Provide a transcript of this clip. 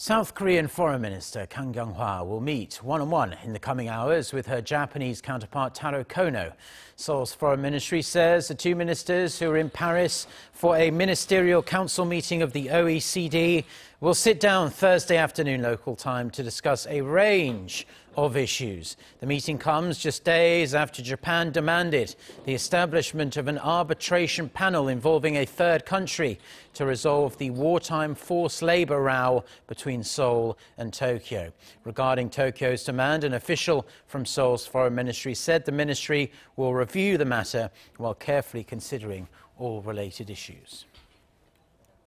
South Korean Foreign Minister Kang Kyung-hwa will meet one-on-one in the coming hours with her Japanese counterpart Taro Kono. Seoul's foreign ministry says the two ministers who are in Paris for a ministerial council meeting of the OECD will sit down Thursday afternoon local time to discuss a range of issues. The meeting comes just days after Japan demanded the establishment of an arbitration panel involving a third country to resolve the wartime forced labor row between Seoul and Tokyo. Regarding Tokyo's demand, an official from Seoul's foreign ministry said the ministry will review the matter while carefully considering all related issues.